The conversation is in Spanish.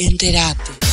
Enterate.